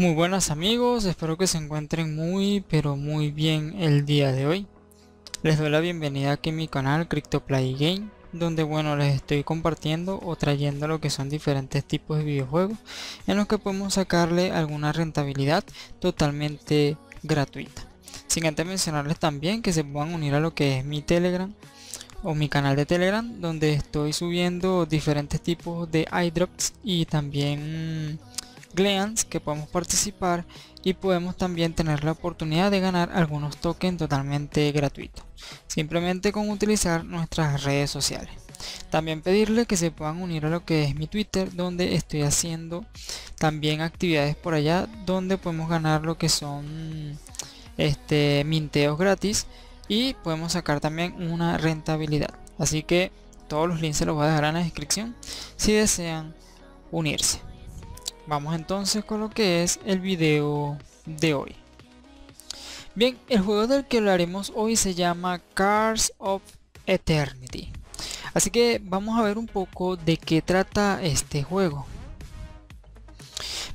Muy buenas amigos, espero que se encuentren muy pero muy bien el día de hoy. Les doy la bienvenida aquí a mi canal CryptoPlay Game, donde bueno les estoy compartiendo o trayendo lo que son diferentes tipos de videojuegos en los que podemos sacarle alguna rentabilidad totalmente gratuita. Sin antes mencionarles también que se puedan unir a lo que es mi Telegram o mi canal de Telegram, donde estoy subiendo diferentes tipos de iDrops y también Gleans que podemos participar y podemos también tener la oportunidad de ganar algunos tokens totalmente gratuitos simplemente con utilizar nuestras redes sociales. También pedirle que se puedan unir a lo que es mi twitter donde estoy haciendo también actividades por allá donde podemos ganar lo que son este minteos gratis y podemos sacar también una rentabilidad. Así que todos los links se los voy a dejar en la descripción si desean unirse Vamos entonces con lo que es el video de hoy. Bien, el juego del que hablaremos hoy se llama Cars of Eternity. Así que vamos a ver un poco de qué trata este juego.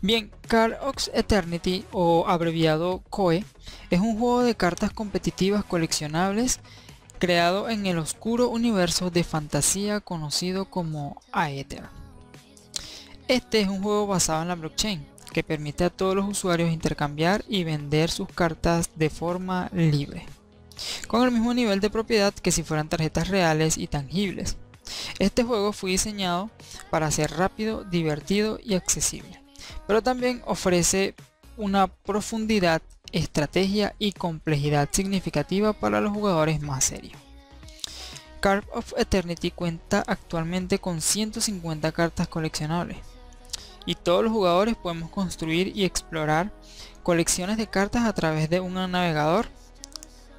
Bien, Cars of Eternity o abreviado COE es un juego de cartas competitivas coleccionables creado en el oscuro universo de fantasía conocido como Aether. Este es un juego basado en la blockchain que permite a todos los usuarios intercambiar y vender sus cartas de forma libre, con el mismo nivel de propiedad que si fueran tarjetas reales y tangibles. Este juego fue diseñado para ser rápido, divertido y accesible, pero también ofrece una profundidad, estrategia y complejidad significativa para los jugadores más serios. Card of Eternity cuenta actualmente con 150 cartas coleccionables, y todos los jugadores podemos construir y explorar colecciones de cartas a través de un navegador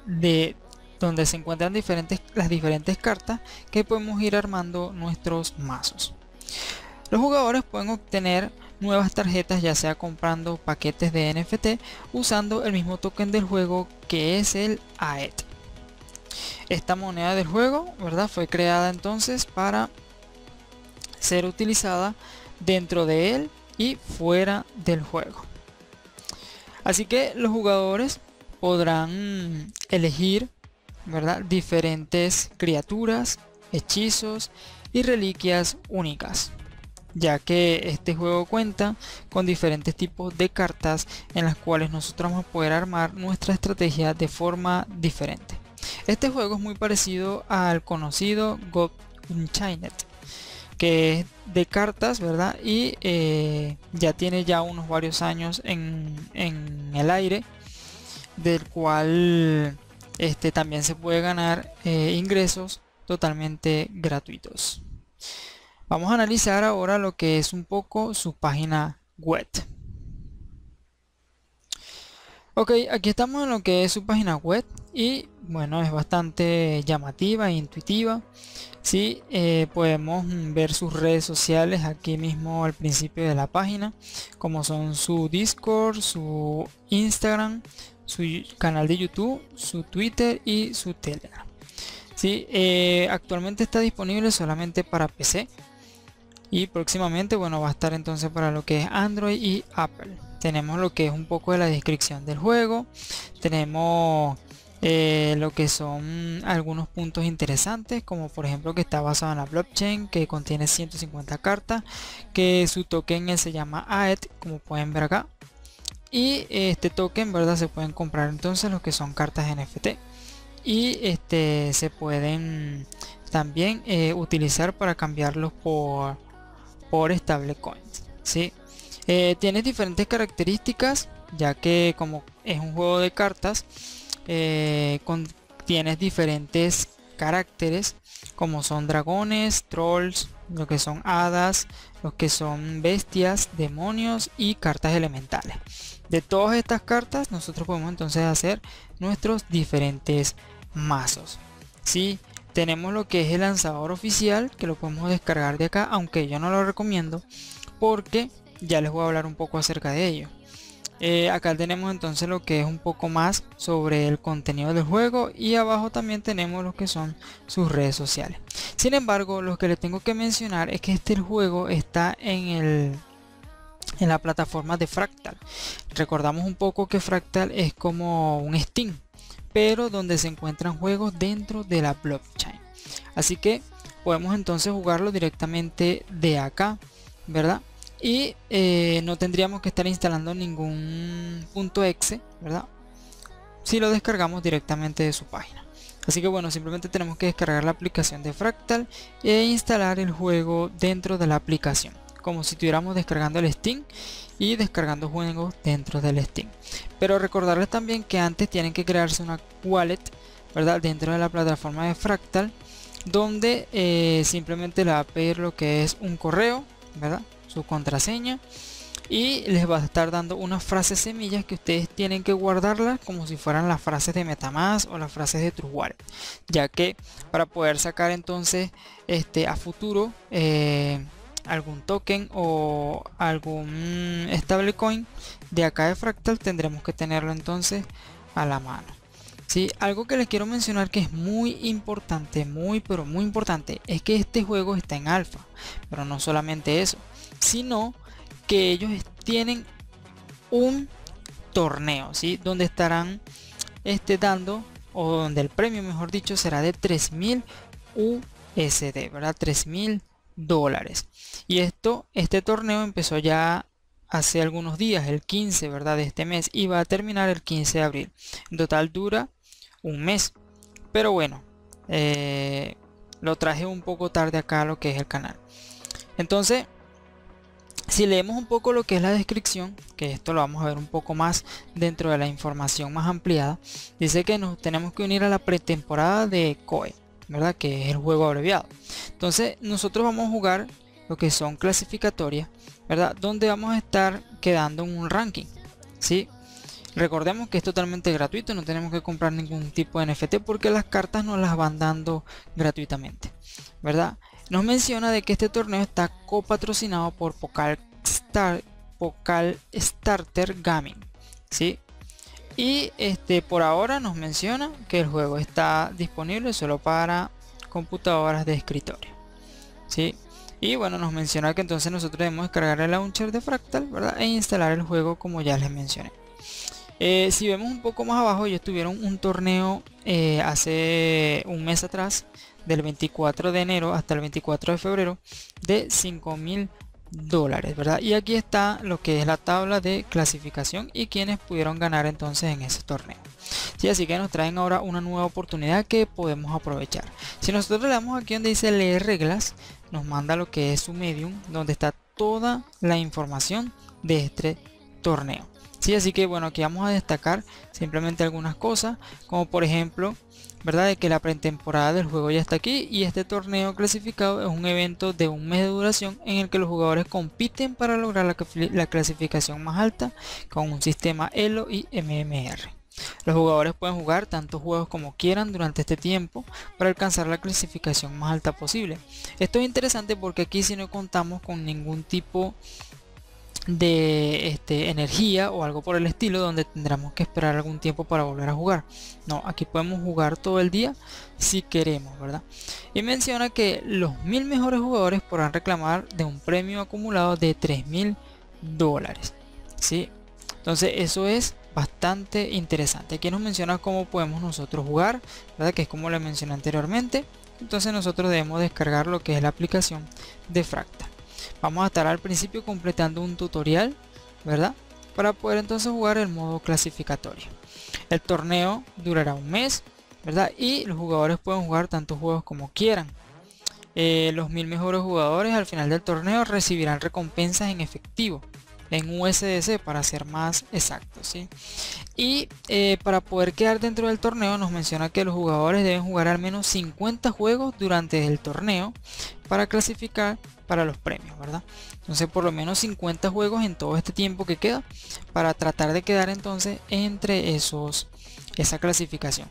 de donde se encuentran diferentes, las diferentes cartas que podemos ir armando nuestros mazos. Los jugadores pueden obtener nuevas tarjetas ya sea comprando paquetes de NFT usando el mismo token del juego que es el AET. Esta moneda del juego ¿verdad? fue creada entonces para ser utilizada dentro de él y fuera del juego. Así que los jugadores podrán elegir ¿verdad? diferentes criaturas, hechizos y reliquias únicas ya que este juego cuenta con diferentes tipos de cartas en las cuales nosotros vamos a poder armar nuestra estrategia de forma diferente. Este juego es muy parecido al conocido God Unchained, que de cartas, ¿verdad? Y eh, ya tiene ya unos varios años en, el aire, del cual este, también se puede ganar eh, ingresos totalmente gratuitos. Vamos a analizar ahora lo que es un poco su página web. Ok, aquí estamos en lo que es su página web y bueno, es bastante llamativa e intuitiva. Sí, eh, podemos ver sus redes sociales aquí mismo al principio de la página, como son su Discord, su Instagram, su canal de YouTube, su Twitter y su Telegram. Sí, eh, actualmente está disponible solamente para PC y próximamente bueno va a estar entonces para lo que es Android y Apple tenemos lo que es un poco de la descripción del juego tenemos eh, lo que son algunos puntos interesantes como por ejemplo que está basado en la blockchain que contiene 150 cartas que su token se llama AET como pueden ver acá. Y este token verdad se pueden comprar entonces lo que son cartas NFT y este se pueden también eh, utilizar para cambiarlos por por stablecoins ¿sí? Eh, tiene diferentes características, ya que como es un juego de cartas, eh, tienes diferentes caracteres, como son dragones, trolls, lo que son hadas, lo que son bestias, demonios y cartas elementales. De todas estas cartas, nosotros podemos entonces hacer nuestros diferentes mazos. ¿sí? Tenemos lo que es el lanzador oficial, que lo podemos descargar de acá, aunque yo no lo recomiendo, porque ya les voy a hablar un poco acerca de ello. Eh, acá tenemos entonces lo que es un poco más sobre el contenido del juego y abajo también tenemos lo que son sus redes sociales. Sin embargo, lo que les tengo que mencionar es que este juego está en el en la plataforma de Fractal. Recordamos un poco que Fractal es como un Steam, pero donde se encuentran juegos dentro de la blockchain. Así que podemos entonces jugarlo directamente de acá, ¿verdad? Y eh, no tendríamos que estar instalando ningún punto exe, ¿verdad? Si lo descargamos directamente de su página. Así que bueno, simplemente tenemos que descargar la aplicación de Fractal e instalar el juego dentro de la aplicación como si estuviéramos descargando el Steam y descargando juegos dentro del Steam. Pero recordarles también que antes tienen que crearse una wallet, ¿verdad? Dentro de la plataforma de Fractal, donde eh, simplemente le va a pedir lo que es un correo, ¿verdad? Su contraseña y les va a estar dando unas frases semillas que ustedes tienen que guardarlas como si fueran las frases de Metamask o las frases de True Wallet ya que para poder sacar entonces este a futuro eh, algún token o algún stablecoin de acá de Fractal tendremos que tenerlo entonces a la mano. ¿sí? Algo que les quiero mencionar que es muy importante, muy pero muy importante, es que este juego está en alfa. Pero no solamente eso, sino que ellos tienen un torneo, ¿sí? Donde estarán este, dando, o donde el premio, mejor dicho, será de 3000 USD, ¿verdad? 3000 dólares. Y esto, este torneo empezó ya hace algunos días, el 15, ¿verdad? De este mes y va a terminar el 15 de abril. En total dura un mes. Pero bueno, eh, lo traje un poco tarde acá a lo que es el canal. Entonces, si leemos un poco lo que es la descripción, que esto lo vamos a ver un poco más dentro de la información más ampliada, dice que nos tenemos que unir a la pretemporada de COE. ¿verdad? Que es el juego abreviado. Entonces nosotros vamos a jugar lo que son clasificatorias, ¿verdad? Donde vamos a estar quedando en un ranking, ¿sí? Recordemos que es totalmente gratuito, no tenemos que comprar ningún tipo de NFT porque las cartas nos las van dando gratuitamente, ¿verdad? Nos menciona de que este torneo está copatrocinado por Pokal, Star, Pokal Starter Gaming, ¿sí? y este por ahora nos menciona que el juego está disponible solo para computadoras de escritorio ¿sí? y bueno nos menciona que entonces nosotros debemos descargar el launcher de Fractal ¿verdad? e instalar el juego como ya les mencioné eh, si vemos un poco más abajo ellos tuvieron un torneo eh, hace un mes atrás del 24 de enero hasta el 24 de febrero de 5000 dólares verdad y aquí está lo que es la tabla de clasificación y quienes pudieron ganar entonces en ese torneo. ¿Sí? así que nos traen ahora una nueva oportunidad que podemos aprovechar. Si nosotros le damos aquí donde dice leer reglas nos manda lo que es su medium donde está toda la información de este torneo ¿Sí? así que bueno aquí vamos a destacar simplemente algunas cosas como por ejemplo ¿verdad? De que la pretemporada del juego ya está aquí y este torneo clasificado es un evento de un mes de duración en el que los jugadores compiten para lograr la, clasificación más alta con un sistema ELO y MMR. Los jugadores pueden jugar tantos juegos como quieran durante este tiempo para alcanzar la clasificación más alta posible. Esto es interesante porque aquí si no contamos con ningún tipo de este, energía o algo por el estilo donde tendremos que esperar algún tiempo para volver a jugar. No aquí podemos jugar todo el día si queremos verdad y menciona que los mil mejores jugadores podrán reclamar de un premio acumulado de 3000 dólares ¿sí? entonces eso es bastante interesante. Aquí nos menciona cómo podemos nosotros jugar ¿verdad? que es como le mencioné anteriormente. Entonces nosotros debemos descargar lo que es la aplicación de Fractal vamos a estar al principio completando un tutorial verdad para poder entonces jugar el modo clasificatorio. El torneo durará un mes verdad y los jugadores pueden jugar tantos juegos como quieran. Eh, los mil mejores jugadores al final del torneo recibirán recompensas en efectivo en USDC para ser más exacto ¿sí? y eh, para poder quedar dentro del torneo nos menciona que los jugadores deben jugar al menos 50 juegos durante el torneo para clasificar para los premios verdad entonces por lo menos 50 juegos en todo este tiempo que queda para tratar de quedar entonces entre esos esa clasificación.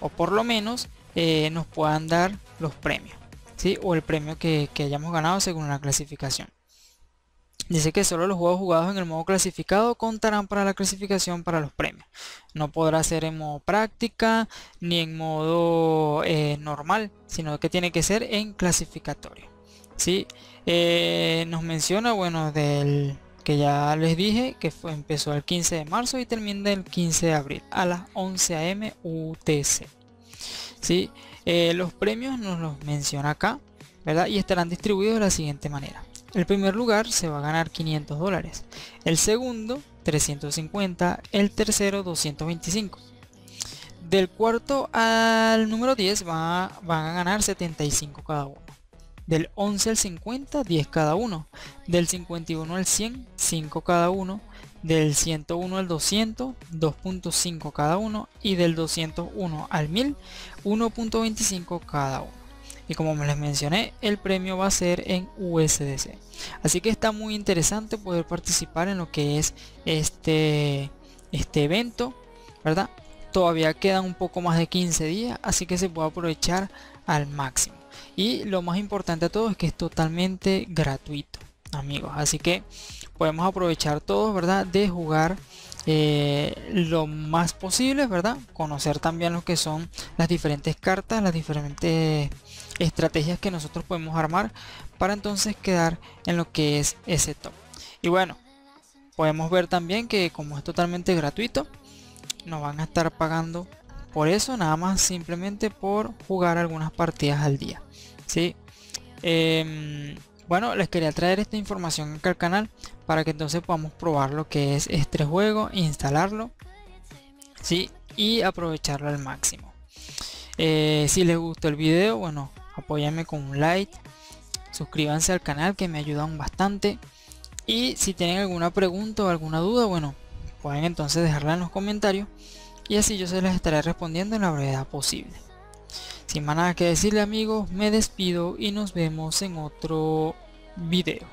O por lo menos eh, nos puedan dar los premios ¿sí? o el premio que, que hayamos ganado según la clasificación Dice que solo los juegos jugados en el modo clasificado contarán para la clasificación para los premios. No podrá ser en modo práctica ni en modo eh, normal, sino que tiene que ser en clasificatorio. ¿sí? Eh, nos menciona, bueno, del que ya les dije que fue, empezó el 15 de marzo y termina el 15 de abril a las 11 am UTC. ¿Sí? Eh, los premios nos los menciona acá, ¿verdad? Y estarán distribuidos de la siguiente manera. El primer lugar se va a ganar 500 dólares, el segundo 350, el tercero 225. Del cuarto al número 10 va, van a ganar 75 cada uno. Del 11 al 50, 10 cada uno. Del 51 al 100, 5 cada uno. Del 101 al 200, 2.5 cada uno. Y del 201 al 1000, 1.25 cada uno. Y como me les mencioné, el premio va a ser en USDC. Así que está muy interesante poder participar en lo que es este, este evento, ¿verdad? Todavía quedan un poco más de 15 días, así que se puede aprovechar al máximo y lo más importante de todo es que es totalmente gratuito amigos así que podemos aprovechar todos verdad de jugar eh, lo más posible verdad conocer también lo que son las diferentes cartas las diferentes estrategias que nosotros podemos armar para entonces quedar en lo que es ese top y bueno podemos ver también que como es totalmente gratuito nos van a estar pagando por eso nada más simplemente por jugar algunas partidas al día ¿sí? Em, bueno, les quería traer esta información acá al canal para que entonces podamos probar lo que es este juego, instalarlo, ¿sí? Y aprovecharlo al máximo. Eh, si les gustó el video, bueno, apóyame con un like, suscríbanse al canal que me ayudan bastante. Y si tienen alguna pregunta o alguna duda, bueno, pueden entonces dejarla en los comentarios y así yo se les estaré respondiendo en la brevedad posible. Sin más nada que decirle amigos, me despido y nos vemos en otro video.